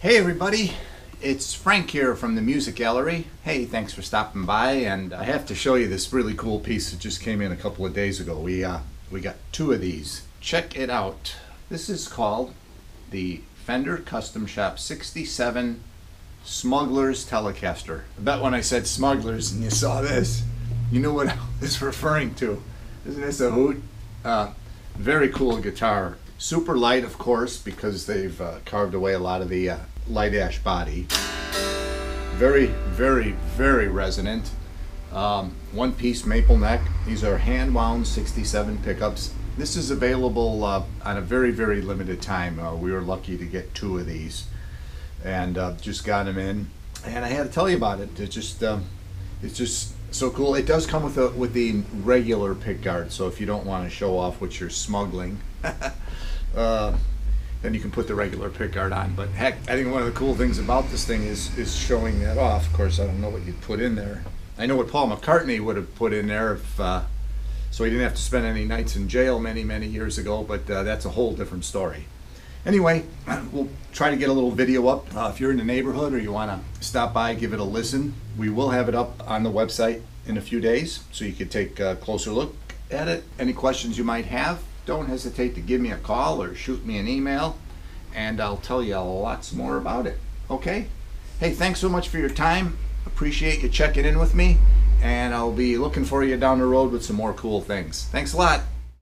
Hey everybody, it's Frank here from the Music Gallery. Hey, thanks for stopping by, and I have to show you this really cool piece that just came in a couple of days ago. We uh, we got two of these. Check it out. This is called the Fender Custom Shop 67 Smuggler's Telecaster. I bet when I said smugglers and you saw this, you knew what I was referring to. Isn't this a hoot? Uh, very cool guitar. Super light, of course, because they've uh, carved away a lot of the uh, light ash body. Very, very, very resonant. Um, one piece maple neck. These are hand wound 67 pickups. This is available uh, on a very, very limited time. Uh, we were lucky to get two of these and uh, just got them in. And I had to tell you about it. It just, um, it's just so cool. It does come with a with the regular pick guard. So if you don't want to show off what you're smuggling, uh, then you can put the regular pick guard on. But heck, I think one of the cool things about this thing is is showing that off. Of course, I don't know what you'd put in there. I know what Paul McCartney would have put in there if. Uh, so he didn't have to spend any nights in jail many, many years ago, but uh, that's a whole different story. Anyway, we'll try to get a little video up. Uh, if you're in the neighborhood or you want to stop by, give it a listen. We will have it up on the website in a few days, so you could take a closer look at it. Any questions you might have, don't hesitate to give me a call or shoot me an email, and I'll tell you lots more about it. Okay? Hey, thanks so much for your time. Appreciate you checking in with me, and I'll be looking for you down the road with some more cool things. Thanks a lot.